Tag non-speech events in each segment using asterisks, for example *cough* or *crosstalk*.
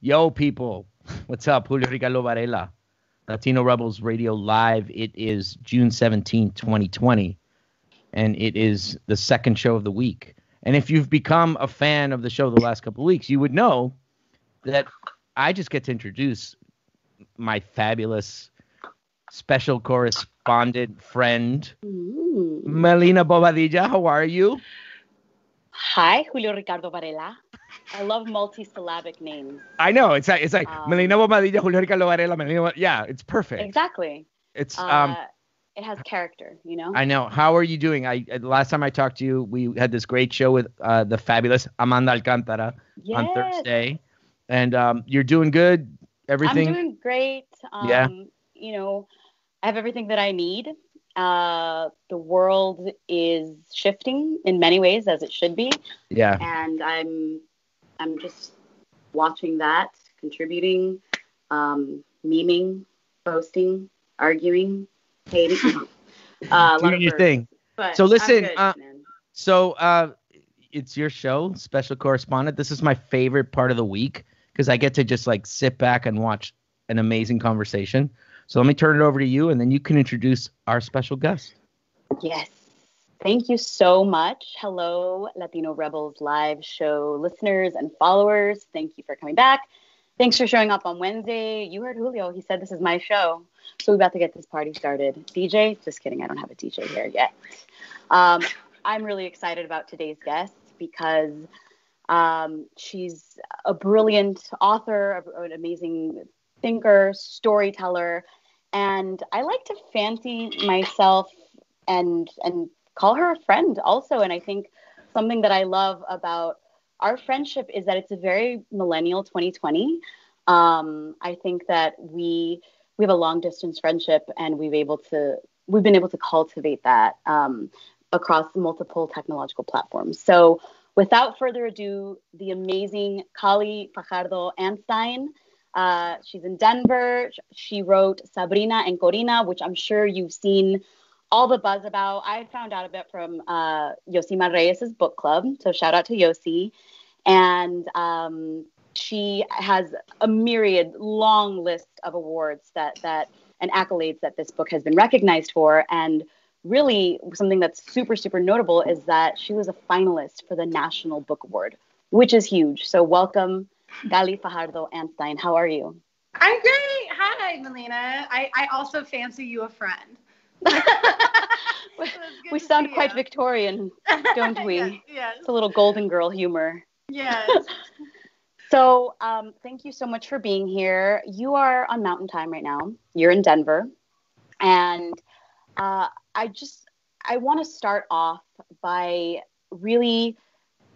Yo, people. What's up? Julio Ricardo Varela, Latino Rebels Radio Live. It is June 17, 2020, and it is the second show of the week. And if you've become a fan of the show the last couple of weeks, you would know that I just get to introduce my fabulous special correspondent friend, Ooh. Melinna Bobadilla. How are you? Hi, Julio Ricardo Varela. I love multi-syllabic names. I know it's like it's like Um, Melinna Bobadilla, Julio Ricardo Varela, Melinna. Yeah, it's perfect. Exactly. It's Uh, um. it has character, you know. I know. How are you doing? I uh, last time I talked to you, we had this great show with uh, the fabulous Amanda Alcantara on Thursday, and um, you're doing good. Everything. I'm doing great. Um, Yeah. You know, I have everything that I need. Uh, the world is shifting in many ways, as it should be, yeah. and I'm, I'm just watching that, contributing, um, memeing, posting, arguing, hating. *laughs* uh, Doing your thing. but So listen, good, uh. So uh, it's your show, special correspondent. This is my favorite part of the week because I get to just like sit back and watch an amazing conversation. So let me turn it over to you, and then you can introduce our special guest. Yes. Thank you so much. Hello, Latino Rebels live show listeners and followers. Thank you for coming back. Thanks for showing up on Wednesday. You heard Julio. He said this is my show. So we're about to get this party started. DJ? Just kidding. I don't have a DJ here yet. Um, I'm really excited about today's guest because um, she's a brilliant author, an amazing thinker, storyteller, and I like to fancy myself and and call her a friend also. And I think something that I love about our friendship is that it's a very millennial 2020. Um, I think that we we have a long distance friendship, and we've able to we've been able to cultivate that um, across multiple technological platforms. So, without further ado, the amazing Kali Fajardo Anstine. Uh, she's in Denver. She wrote Sabrina and Corina, which I'm sure you've seen all the buzz about. I found out a bit from uh, Yosimar Reyes' book club. So shout out to Yosi. And um, she has a myriad, long list of awards that that and accolades that this book has been recognized for. And really, something that's super super notable is that she was a finalist for the National Book Award, which is huge. So welcome, Kali Fajardo Anstine. How are you? I'm great. Hi, Melinna. I, I also fancy you a friend. *laughs* We sound quite you. Victorian, *laughs* don't we? yes, yes. It's a little golden girl humor. yes. *laughs* So, um, thank you so much for being here. You are on Mountain Time right now. You're in Denver, and uh, I just I want to start off by really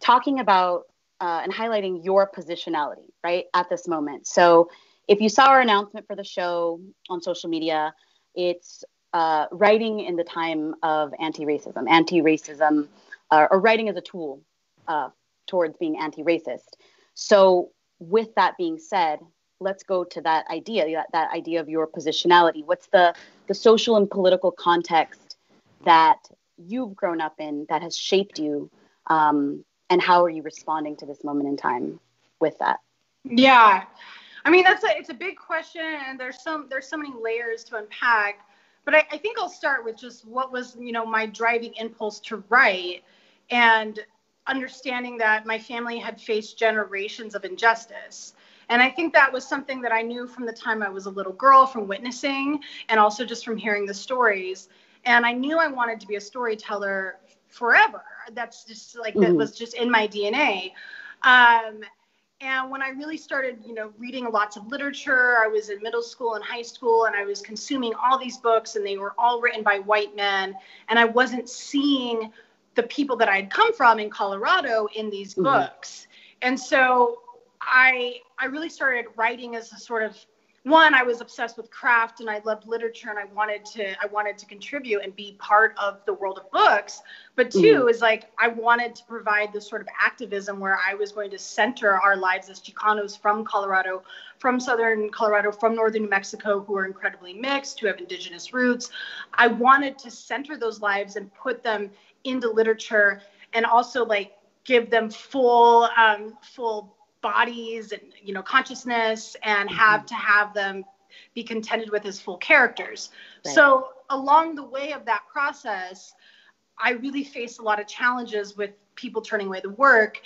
talking about uh, and highlighting your positionality right at this moment. So, if you saw our announcement for the show on social media, it's uh, writing in the time of anti-racism, anti-racism, uh, or writing as a tool uh, towards being anti-racist. So, with that being said, let's go to that idea, that, that idea of your positionality. What's the the social and political context that you've grown up in that has shaped you, um, and how are you responding to this moment in time with that? Yeah. I mean that's a it's a big question and there's some there's so many layers to unpack. But I, I think I'll start with just what was, you know, my driving impulse to write and understanding that my family had faced generations of injustice. And I think that was something that I knew from the time I was a little girl, from witnessing, and also just from hearing the stories. And I knew I wanted to be a storyteller forever. That's just like, that Mhm. was just in my DNA. Um, and when I really started, you know, reading lots of literature, I was in middle school and high school, and I was consuming all these books, and they were all written by white men, and I wasn't seeing the people that I had come from in Colorado in these Mhm. books. And so I I really started writing as a sort of one I was obsessed with craft and I loved literature and I wanted to I wanted to contribute and be part of the world of books. But 2 is like I wanted to provide this sort of activism where I was going to center our lives as Chicanos from Colorado from southern Colorado from northern New Mexico who are incredibly mixed who have indigenous roots. I wanted to center those lives and put them into literature and also like give them full um, full bodies and you know consciousness and mm-hmm. have to have them be contended with as full characters. Right. So along the way of that process, I really faced a lot of challenges with people turning away the work.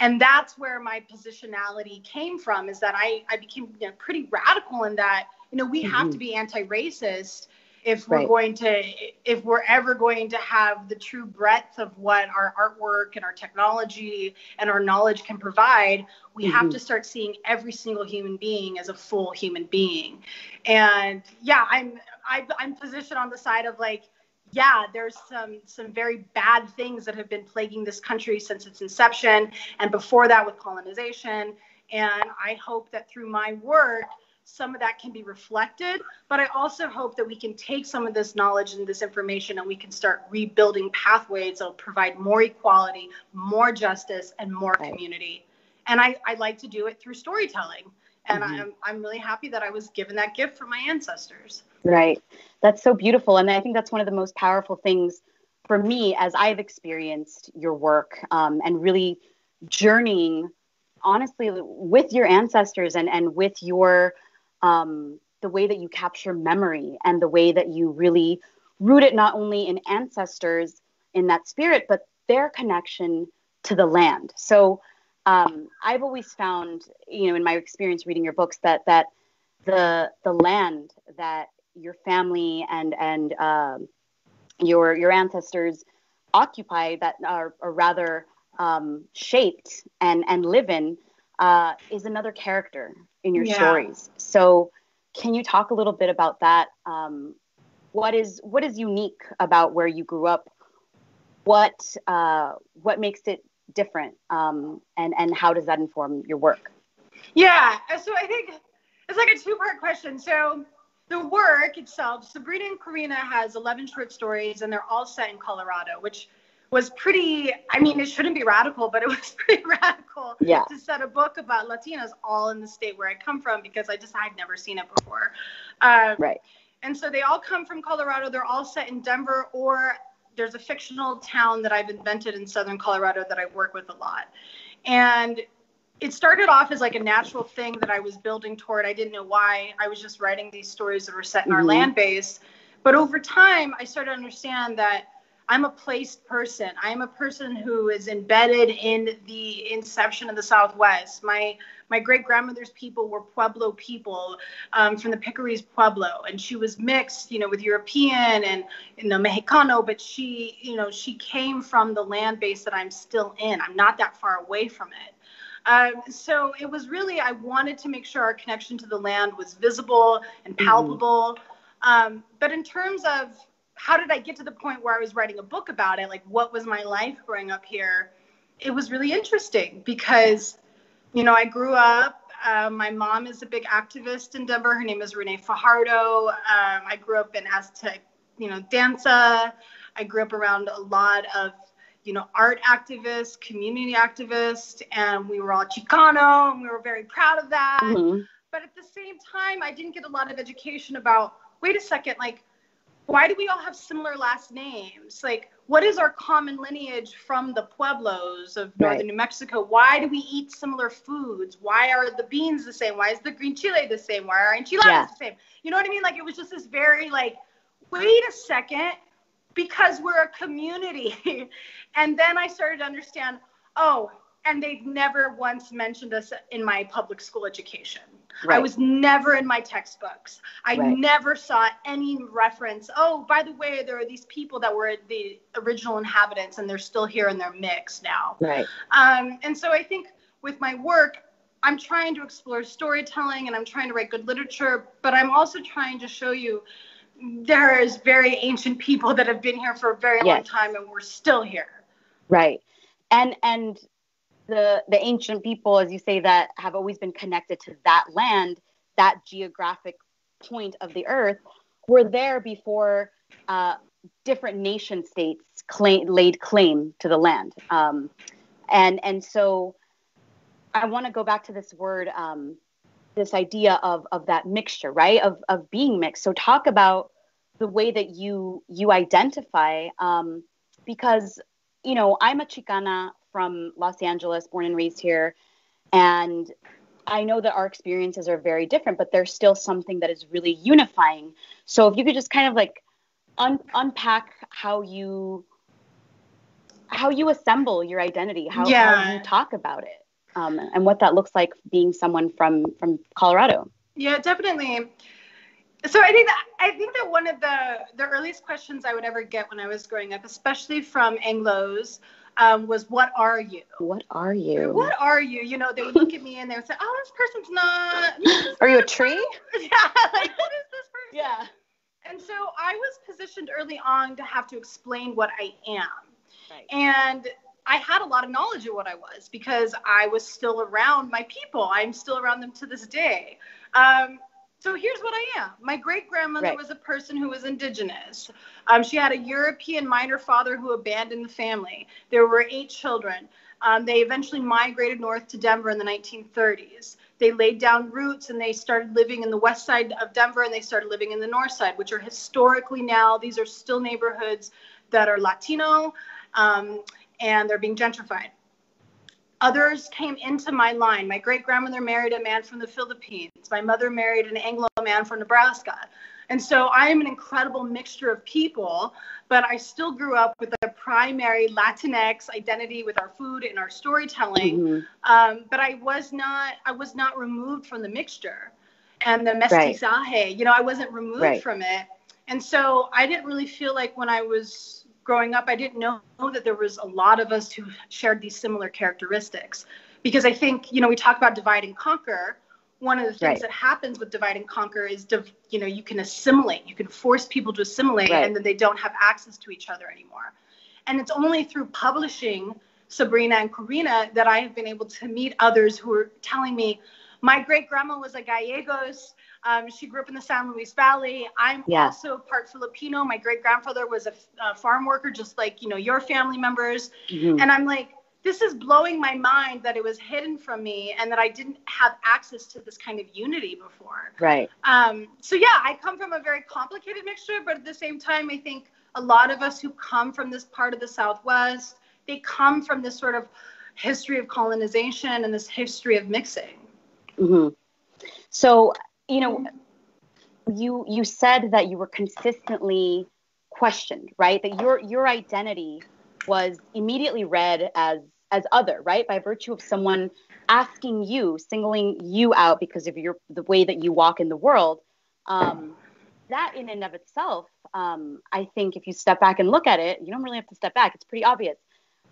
And that's where my positionality came from is that I, I became you know, pretty radical in that, you know, we mm-hmm. have to be anti-racist if we're right. going to if we're ever going to have the true breadth of what our artwork and our technology and our knowledge can provide we mm-hmm. have to start seeing every single human being as a full human being and yeah i'm I, am i am positioned on the side of like yeah there's some some very bad things that have been plaguing this country since its inception and before that with colonization and i hope that through my work some of that can be reflected. But I also hope that we can take some of this knowledge and this information and we can start rebuilding pathways that will provide more equality, more justice, and more right. community. And I, I like to do it through storytelling. And mm-hmm. I'm, I'm really happy that I was given that gift from my ancestors. Right. That's so beautiful. And I think that's one of the most powerful things for me as I've experienced your work um, and really journeying honestly with your ancestors and, and with your um, the way that you capture memory and the way that you really root it not only in ancestors in that spirit, but their connection to the land. So um, I've always found, you know, in my experience reading your books, that that the the land that your family and and uh, your your ancestors occupy that are, are rather um, shaped and and live in uh, is another character in your yeah. stories. So, can you talk a little bit about that? Um, what is what is unique about where you grew up? What uh, what makes it different, um, and and how does that inform your work? Yeah, so I think it's like a two part question. So the work itself, Sabrina and Corina has 11 short stories, and they're all set in Colorado, which was pretty i mean it shouldn't be radical but it *laughs* was pretty radical yeah. to set a book about latinos all in the state where i come from because i just i'd never seen it before. Um, right. and so they all come from colorado. They're all set in denver or there's a fictional town that i've invented in southern colorado that i work with a lot. And it started off as like a natural thing that i was building toward. I didn't know why. I was just writing these stories that were set in mm-hmm. our land base. But over time i started to understand that I'm a placed person. I am a person who is embedded in the inception of the Southwest. My my great grandmother's people were Pueblo people um, from the Picuris Pueblo, and she was mixed, you know, with European and you know Mexicano, but she, you know, she came from the land base that I'm still in. I'm not that far away from it. Um, so it was really I wanted to make sure our connection to the land was visible and mm-hmm. palpable. Mm-hmm. Um, but in terms of how did I get to the point where I was writing a book about it? Like, what was my life growing up here? It was really interesting because, you know, I grew up. Uh, my mom is a big activist in Denver. Her name is Renee Fajardo. Um, I grew up in Aztec, you know, danza. I grew up around a lot of, you know, art activists, community activists, and we were all Chicano, and we were very proud of that. Mm-hmm. But at the same time, I didn't get a lot of education about. Wait a second, like why do we all have similar last names? Like, what is our common lineage from the pueblos of northern right. New Mexico? Why do we eat similar foods? Why are the beans the same? Why is the green chile the same? Why are enchiladas yeah. the same? You know what I mean? Like, it was just this very like, wait a second, because we're a community. *laughs* and then I started to understand, oh, and they've never once mentioned us in my public school education. Right. I was never in my textbooks. I right. never saw any reference. Oh, by the way, there are these people that were the original inhabitants, and they're still here in their mix now. Right. Um, and so I think with my work, I'm trying to explore storytelling and I'm trying to write good literature, but I'm also trying to show you there is very ancient people that have been here for a very yes. long time, and we're still here. Right. And and the the ancient people, as you say, that have always been connected to that land, that geographic point of the earth, were there before uh, different nation states claim, laid claim to the land. Um, and and so I want to go back to this word, um, this idea of of that mixture, right? Of of being mixed. So talk about the way that you you identify, um, because you know I'm a Chicana from Los Angeles, born and raised here. And I know that our experiences are very different, but there's still something that is really unifying. So if you could just kind of like un- unpack how you how you assemble your identity, how, yeah. how you talk about it, um, and what that looks like being someone from from Colorado. Yeah, definitely. So I think that I think that one of the the earliest questions I would ever get when I was growing up, especially from Anglo's, um, was what are you? What are you? What are you? You know, they would look at me and they would say, oh, this person's not. This *laughs* are you a tree? *laughs* yeah, like what is this person? Yeah. And so I was positioned early on to have to explain what I am. Right. And I had a lot of knowledge of what I was because I was still around my people. I'm still around them to this day. Um, so here's what I am. My great grandmother right. was a person who was indigenous. Um, she had a European miner father who abandoned the family. There were eight children. Um, they eventually migrated north to Denver in the 1930s. They laid down roots and they started living in the west side of Denver and they started living in the north side, which are historically now, these are still neighborhoods that are Latino um, and they're being gentrified. Others came into my line. My great grandmother married a man from the Philippines. My mother married an Anglo man from Nebraska. And so I am an incredible mixture of people, but I still grew up with a primary Latinx identity with our food and our storytelling. Mm-hmm. Um, but I was not I was not removed from the mixture and the mestizaje. Right. You know, I wasn't removed right. from it. And so I didn't really feel like when I was growing up, I didn't know that there was a lot of us who shared these similar characteristics. Because I think, you know, we talk about divide and conquer. One of the things right. that happens with divide and conquer is, div- you know, you can assimilate, you can force people to assimilate, right. and then they don't have access to each other anymore. And it's only through publishing Sabrina and Corina that I have been able to meet others who are telling me, my great grandma was a Gallegos um, she grew up in the San Luis Valley. I'm yeah. also part Filipino. My great grandfather was a, a, farm worker, just like you know your family members. Mm-hmm. And I'm like, this is blowing my mind that it was hidden from me and that I didn't have access to this kind of unity before. Right. Um, so yeah, I come from a very complicated mixture, but at the same time, I think a lot of us who come from this part of the Southwest, they come from this sort of history of colonization and this history of mixing. Mm-hmm. So you know, you you said that you were consistently questioned, right? That your your identity was immediately read as as other, right? By virtue of someone asking you, singling you out because of your the way that you walk in the world. Um, that in and of itself, um, I think if you step back and look at it, you don't really have to step back. It's pretty obvious.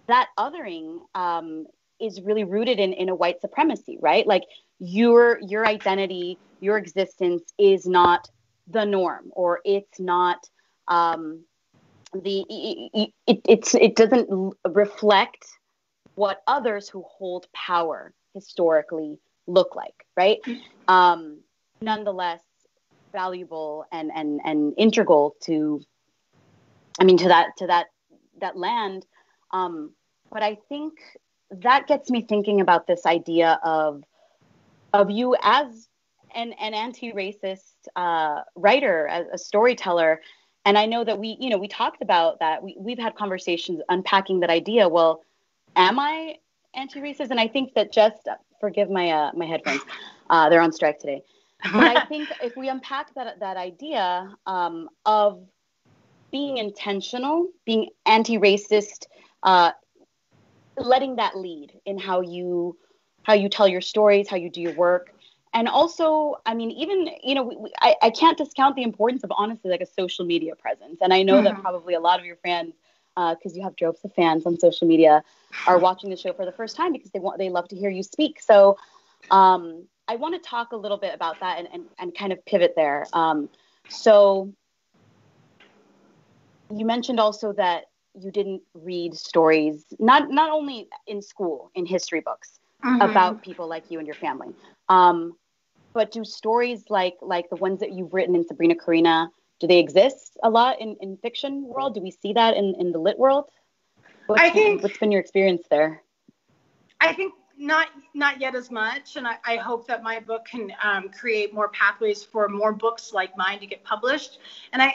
That othering um, is really rooted in, in a white supremacy, right? Like your your identity your existence is not the norm or it's not um, the it, it, it's it doesn't reflect what others who hold power historically look like right? Um, nonetheless valuable and and and integral to i mean to that to that that land. Um, but i think that gets me thinking about this idea of of you as an, an anti-racist uh, writer, a, a, storyteller, and I know that we, you know, we talked about that. We, we've had conversations unpacking that idea. Well, am I anti-racist? And I think that just forgive my uh, my headphones, *laughs* uh, they're on strike today. But I *laughs* think if we unpack that that idea um, of being intentional, being anti-racist, uh, letting that lead in how you how you tell your stories, how you do your work, and also i mean even you know we, we, I, I can't discount the importance of honestly like a social media presence and i know mm-hmm. that probably a lot of your fans because uh, you have droves of fans on social media are watching the show for the first time because they want they love to hear you speak so um, i want to talk a little bit about that and, and, and kind of pivot there um, so you mentioned also that you didn't read stories not not only in school in history books mm-hmm. about people like you and your family um, but do stories like like the ones that you've written in Sabrina Corina do they exist a lot in, in fiction world? Do we see that in, in the lit world? What's, I think what's been your experience there? I think not not yet as much, and I, I hope that my book can um, create more pathways for more books like mine to get published. And I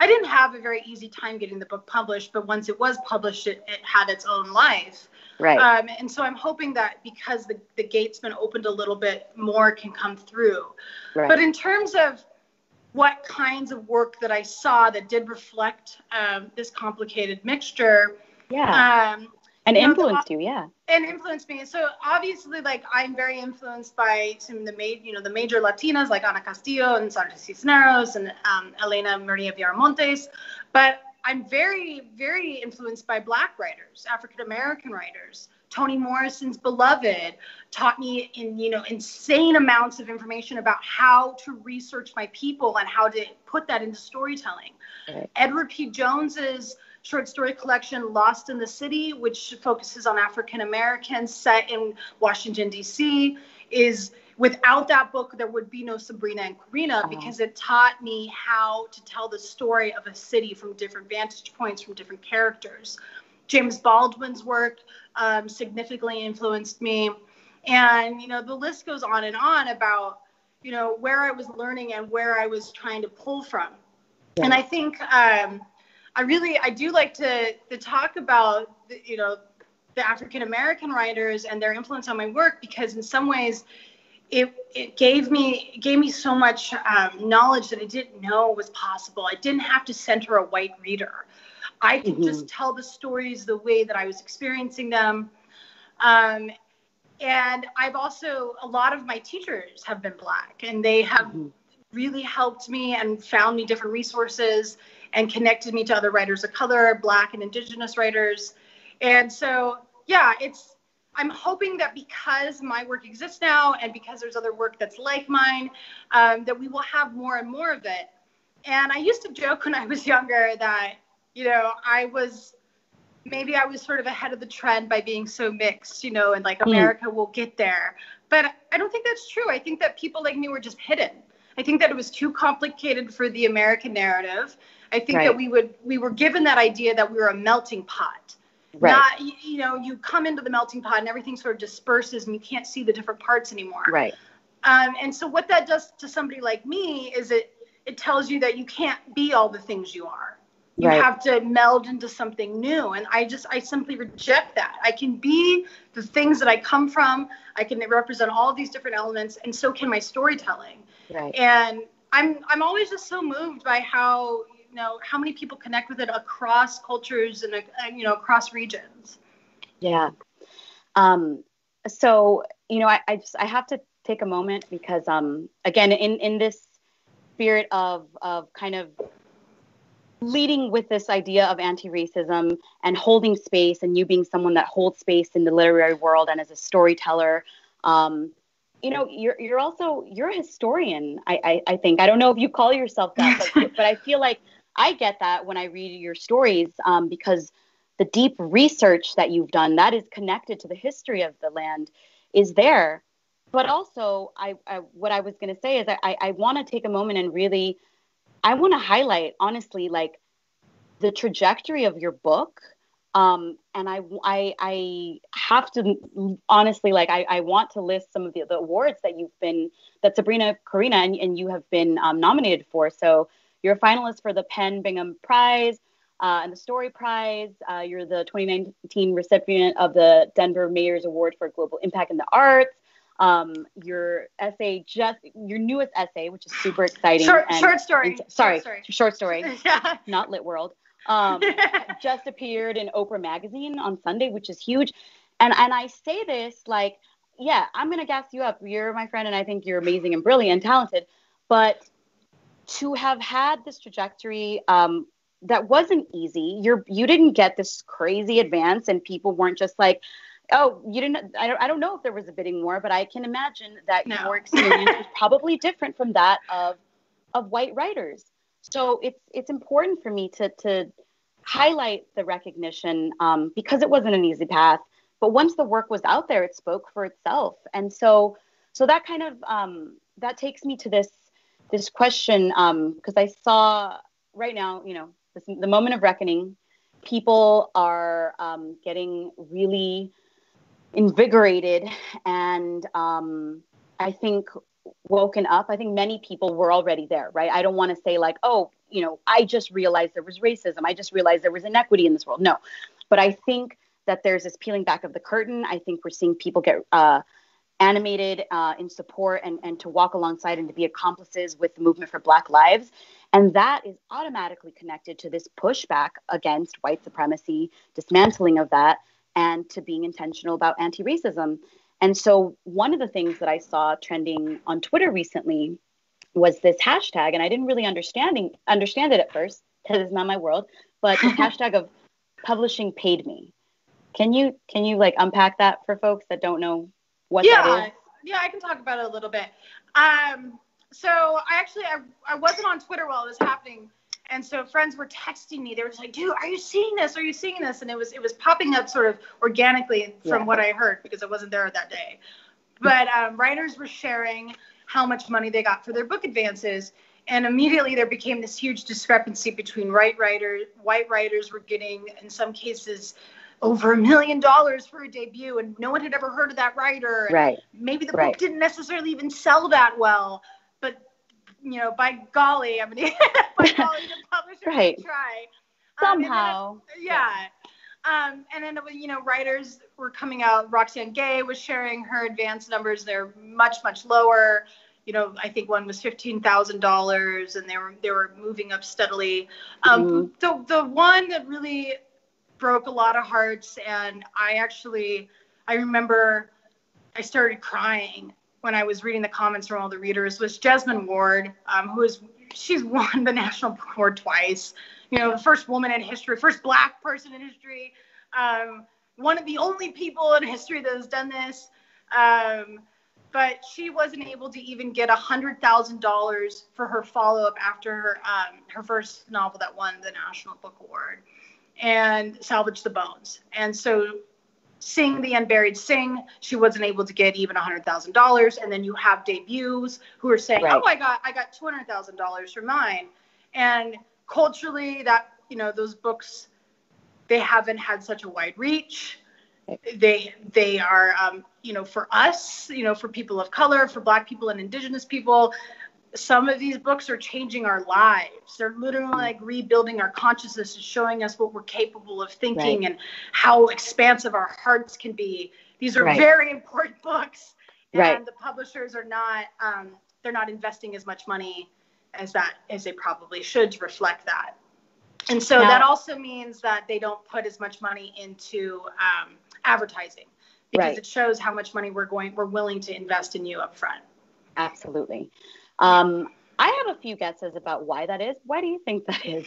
I didn't have a very easy time getting the book published, but once it was published, it, it had its own life. Right. Um, and so I'm hoping that because the, the gate's been opened a little bit, more can come through. Right. But in terms of what kinds of work that I saw that did reflect um, this complicated mixture, yeah. um, and you know, influenced you, yeah. and influenced me. So obviously, like I'm very influenced by some of the ma- you know the major Latinas like Ana Castillo and Sandra Cisneros and um, Helena Maria Viramontes, but I'm very very influenced by Black writers, African American writers. Toni Morrison's Beloved taught me in you know insane amounts of information about how to research my people and how to put that into storytelling. Right. Edward P. Jones's short story collection Lost in the City, which focuses on African Americans set in Washington, D.C., is without that book, there would be no Sabrina and Corina Uh-huh. because it taught me how to tell the story of a city from different vantage points, from different characters. James Baldwin's work um, significantly influenced me. And, you know, the list goes on and on about, you know, where I was learning and where I was trying to pull from. Yeah. And I think um, I really, I do like to, to talk about, the, you know, the African American writers and their influence on my work because in some ways it, it gave me gave me so much um, knowledge that I didn't know was possible. I didn't have to center a white reader. I could Mhm. just tell the stories the way that I was experiencing them. Um, and I've also a lot of my teachers have been black, and they have Mhm. really helped me and found me different resources and connected me to other writers of color, black and indigenous writers. And so, yeah, it's I'm hoping that because my work exists now and because there's other work that's like mine, um, that we will have more and more of it. And I used to joke when I was younger that, you know, I was maybe I was sort of ahead of the trend by being so mixed, you know, and like Mm. America will get there. But I don't think that's true. I think that people like me were just hidden. I think that it was too complicated for the American narrative. I think Right. that we would we were given that idea that we were a melting pot. Right. Not you, you know, you come into the melting pot and everything sort of disperses and you can't see the different parts anymore. right. Um, and so what that does to somebody like me is it it tells you that you can't be all the things you are. You Right. have to meld into something new. And I just I simply reject that. I can be the things that I come from. I can represent all of these different elements, and so can my storytelling. Right. And I'm I'm always just so moved by how you know how many people connect with it across cultures and uh, you know across regions. Yeah. Um, so you know, I, I just I have to take a moment because um again in in this spirit of of kind of leading with this idea of anti-racism and holding space and you being someone that holds space in the literary world and as a storyteller um you know you're you're also you're a historian i i, I think i don't know if you call yourself that but, *laughs* but i feel like i get that when i read your stories um, because the deep research that you've done that is connected to the history of the land is there. But also i, I what i was going to say is i i, want to take a moment and really i want to highlight honestly like the trajectory of your book. Um, and I, I i have to honestly like i, I want to list some of the, the awards that you've been that sabrina corina and, and you have been um, nominated for. So you're a finalist for the PEN Bingham prize uh, and the Story Prize. Uh, you're the 2019 recipient of the Denver Mayor's Award for Global Impact in the Arts. Um, your essay, just your newest essay, which is super exciting. Short, and- short story. and- sorry, Short story. short story, *laughs* yeah. not Lit World. Um, *laughs* just appeared in Oprah magazine on Sunday, which is huge. And and I say this like, yeah, I'm gonna gas you up. You're my friend, and I think you're amazing and brilliant and talented. But to have had this trajectory um, that wasn't easy. You're you didn't get this crazy advance, and people weren't just like, oh, you didn't. I don't. I don't know if there was a bidding war, but I can imagine that No. your experience was probably different from that of of white writers. So it's it's important for me to to highlight the recognition um, because it wasn't an easy path. But once the work was out there, it spoke for itself, and so so that kind of um, that takes me to this this question because I saw right now, you know, this, the moment of reckoning, people are um, getting really invigorated and um, I think woken up. I think many people were already there, right? I don't want to say like, oh, you know, I just realized there was racism. I just realized there was inequity in this world. No, but I think that there's this peeling back of the curtain. I think we're seeing people get uh, animated uh, in support and, and to walk alongside and to be accomplices with the movement for Black lives. And that is automatically connected to this pushback against white supremacy, dismantling of that, and to being intentional about anti racism. And so, one of the things that I saw trending on Twitter recently was this hashtag, and I didn't really understanding understand it at first because it's not my world, but the *laughs* hashtag of publishing paid me. Can you can you like unpack that for folks that don't know what yeah? Yeah, I can talk about it a little bit. Um, so I actually I, I wasn't on Twitter while it was happening, and so friends were texting me. They were just like, "Dude, are you seeing this? Are you seeing this?" And it was it was popping up sort of organically from yeah. what I heard because I wasn't there that day. But um, writers were sharing how much money they got for their book advances. And immediately there became this huge discrepancy between white writers, white writers were getting, in some cases, over a million dollars for a debut, and no one had ever heard of that writer. Right. Maybe the right. book didn't necessarily even sell that well, but you know, by golly, I mean, *laughs* by golly, the publisher right. try um, somehow. Um, then, yeah. Um, and then you know, writers were coming out. Roxane Gay was sharing her advance numbers. They're much much lower. You know, I think one was fifteen thousand dollars, and they were they were moving up steadily. Um, mm-hmm. The the one that really broke a lot of hearts, and I actually I remember I started crying when I was reading the comments from all the readers was Jesmyn Ward, um, who is she's *laughs* won the National Book Award twice. You know, the first woman in history, first black person in history, um, one of the only people in history that has done this. Um, but she wasn't able to even get a hundred thousand dollars for her follow-up after her um, her first novel that won the National Book Award, and Salvage the Bones. And so Sing the Unburied Sing, she wasn't able to get even a $100,000. And then you have debuts who are saying, right. oh, I got, I got $200,000 for mine. And culturally that, you know, those books, they haven't had such a wide reach. They, they are, um, you know, for us, you know, for people of color, for black people and indigenous people, some of these books are changing our lives. They're literally like rebuilding our consciousness and showing us what we're capable of thinking right. and how expansive our hearts can be. These are right. very important books, and right. the publishers are not um, they're not investing as much money as that as they probably should to reflect that. And so now, that also means that they don't put as much money into um, advertising because it shows how much money we're going we're willing to invest in you up front. Absolutely. Um, I have a few guesses about why that is. Why do you think that is?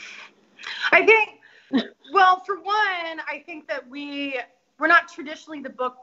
I think, well, for one, I think that we we're not traditionally the book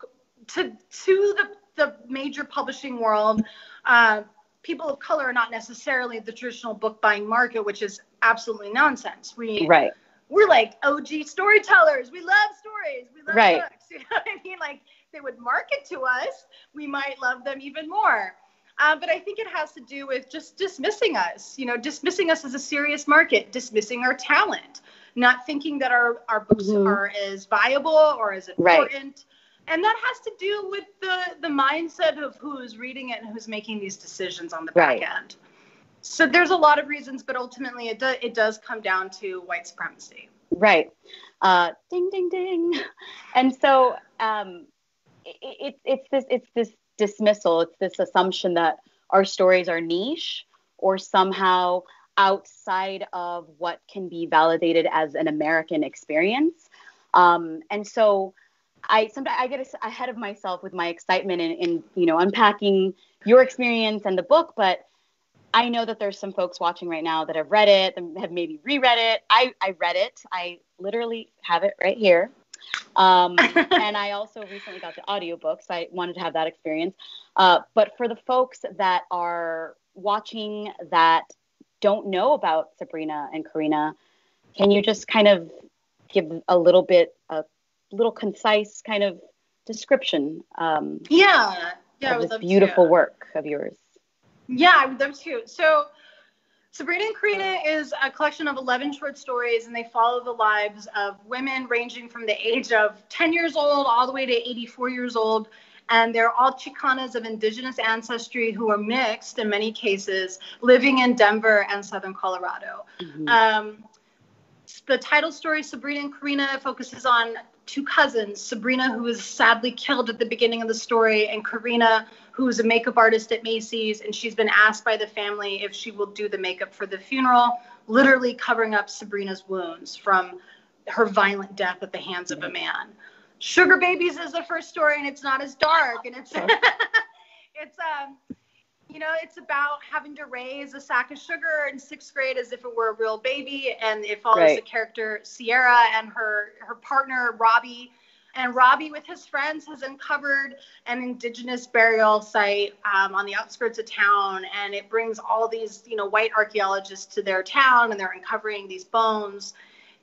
to to the the major publishing world. Uh, people of color are not necessarily the traditional book buying market, which is absolutely nonsense. We right. We're like OG storytellers. We love stories. We love right. books. *laughs* You know what I mean? Like they would market to us, we might love them even more. Uh, but I think it has to do with just dismissing us, you know, dismissing us as a serious market, dismissing our talent, not thinking that our, our books mm-hmm. are as viable or as important. Right. And that has to do with the, the mindset of who's reading it and who's making these decisions on the back right. end. So there's a lot of reasons, but ultimately it, do, it does come down to white supremacy. Right. Uh, ding, ding, ding. *laughs* And so um, it, it, it's this it's this dismissal. It's this assumption that our stories are niche or somehow outside of what can be validated as an American experience. Um, and so I sometimes I get ahead of myself with my excitement in, in you know unpacking your experience and the book, but I know that there's some folks watching right now that have read it, have maybe reread it. I, I read it. I literally have it right here. Um, *laughs* and I also recently got the audiobook, so I wanted to have that experience. Uh, but for the folks that are watching that don't know about Sabrina and Corina, can you just kind of give a little bit, a little concise kind of description? Um, yeah, yeah, of this beautiful to. work of yours. Yeah, I would love to. So Sabrina and Corina is a collection of 11 short stories, and they follow the lives of women ranging from the age of 10 years old all the way to 84 years old. and they're all Chicanas of indigenous ancestry who are mixed in many cases, living in Denver and Southern Colorado. Mm-hmm. Um, the title story, Sabrina and Corina, focuses on two cousins, Sabrina, who was sadly killed at the beginning of the story, and Corina, who's a makeup artist at Macy's, and she's been asked by the family if she will do the makeup for the funeral, literally covering up Sabrina's wounds from her violent death at the hands of a man. Sugar Babies is the first story, and it's not as dark, and it's *laughs* it's um you know, it's about having to raise a sack of sugar in sixth grade as if it were a real baby, and it follows right. the character Sierra and her her partner Robbie. And Robbie, with his friends, has uncovered an indigenous burial site um, on the outskirts of town, and it brings all these, you know, white archaeologists to their town, and they're uncovering these bones.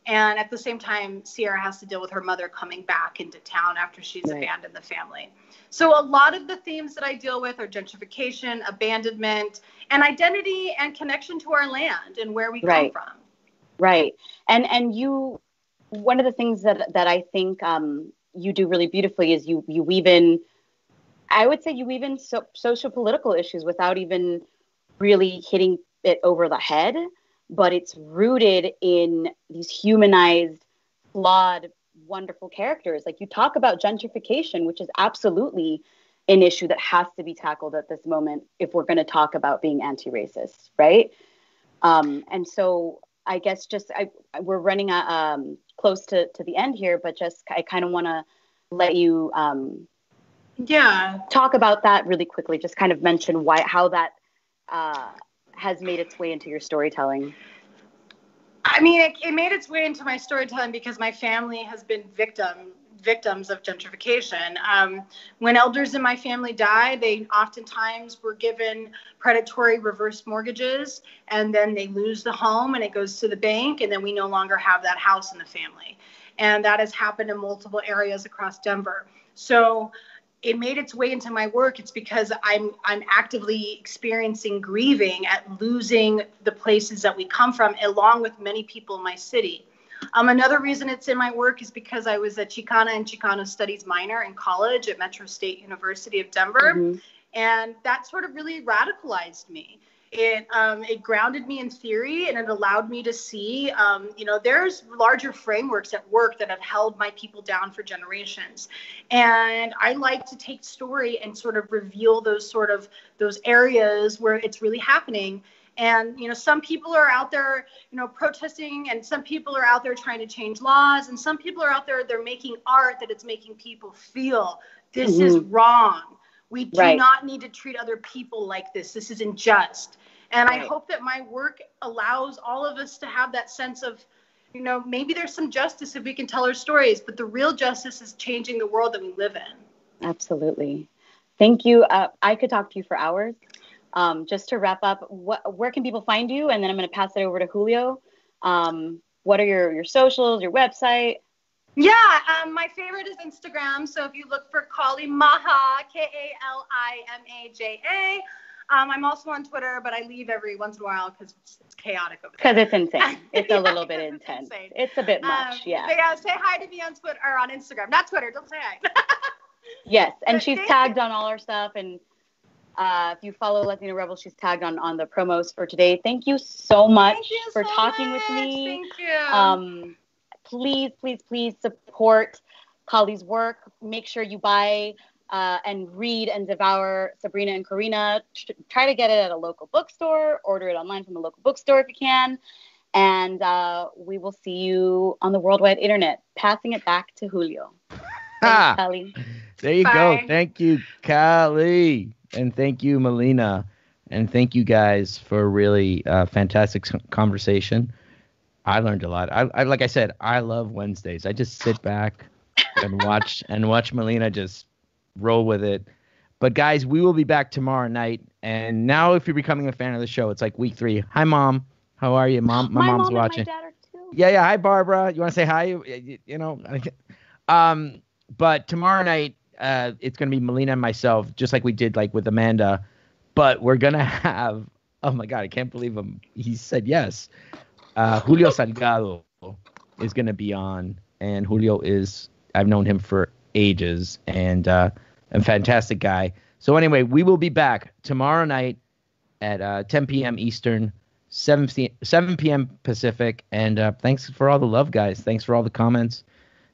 And at the same time, Sierra has to deal with her mother coming back into town after she's right. abandoned the family. So a lot of the themes that I deal with are gentrification, abandonment, and identity and connection to our land and where we right. come from. Right. And and you one of the things that that I think um, you do really beautifully is you you weave in I would say you weave in so, social political issues without even really hitting it over the head, but it's rooted in these humanized, flawed wonderful characters. Like you talk about gentrification, which is absolutely an issue that has to be tackled at this moment if we're going to talk about being anti-racist, right? Um, and so I guess just I, we're running a, um, close to, to the end here, but just I kind of want to let you um, yeah talk about that really quickly. Just kind of mention why how that uh, has made its way into your storytelling. I mean, it, it made its way into my storytelling because my family has been victim victims of gentrification. Um, when elders in my family die, they oftentimes were given predatory reverse mortgages, and then they lose the home and it goes to the bank, and then we no longer have that house in the family. And that has happened in multiple areas across Denver. So it made its way into my work. It's because i'm i'm actively experiencing grieving at losing the places that we come from along with many people in my city. Um, another reason it's in my work is because i was a chicana and chicano studies minor in college at metro state university of denver. Mm-hmm. and that sort of really radicalized me it um, it grounded me in theory and it allowed me to see um, you know there's larger frameworks at work that have held my people down for generations. And i like to take story and sort of reveal those sort of those areas where it's really happening. And you know some people are out there you know protesting and some people are out there trying to change laws and some people are out there they're making art that it's making people feel this mm-hmm. is wrong we do right. not need to treat other people like this. This is unjust. And right. I hope that my work allows all of us to have that sense of, you know, maybe there's some justice if we can tell our stories, but the real justice is changing the world that we live in. Absolutely. Thank you. Uh, I could talk to you for hours. Um, just to wrap up, what, where can people find you? And then I'm going to pass it over to Julio. Um, what are your, your socials, your website? Yeah, um, my favorite is Instagram. So if you look for Kali Maja, K A L I M A J A. Um, I'm also on Twitter, but I leave every once in a while because it's, chaotic over there. Because it's insane. *laughs* It's yeah, a little bit intense. It's, it's, a bit much, um, yeah. yeah, say hi to me on Twitter or on Instagram. Not Twitter. Don't say hi. *laughs* yes, and but she's tagged you. on all our stuff, and uh, if you follow Latina Rebel, she's tagged on on the promos for today. Thank you so much you for so talking much. with me. Thank you. Um, please, please, please support Kali's work. Make sure you buy uh, and read and devour Sabrina and Corina. Try to get it at a local bookstore. Order it online from a local bookstore if you can. And uh, we will see you on the worldwide internet. Passing it back to Julio. *laughs* Thanks, Kali. There you Bye. go. Thank you, Kali. And thank you, Melinna. And thank you guys for a really uh, fantastic conversation. I learned a lot. I, I like I said, I love Wednesdays. I just sit back and watch *laughs* and watch Melinna just roll with it. But guys, we will be back tomorrow night. And now, if you're becoming a fan of the show, it's like week three. Hi, mom. How are you, mom? My, my mom's mom watching. my dad are too. Yeah, yeah. Hi, Barbara. You want to say hi? You, you know. *laughs* Um, but tomorrow night, uh, it's gonna be Melinna and myself, just like we did like with Amanda. But we're gonna *laughs* have. Oh my God, I can't believe him. He said yes uh, Julio Salgado is going to be on, and Julio is I've known him for ages, and uh, and fantastic guy. So anyway, we will be back tomorrow night at uh, 10 p.m. Eastern, 7 p- 7 p.m. Pacific. And uh, thanks for all the love, guys. Thanks for all the comments.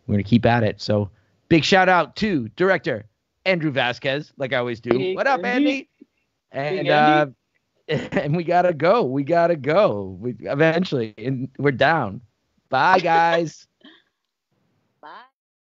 We're gonna keep at it. So big shout out to director Andrew Vasquez, like I always do. Big what up, Andy. Andy? And uh, Andy. *laughs* and we gotta go. We gotta go. We eventually, and we're down. Bye, guys. *laughs*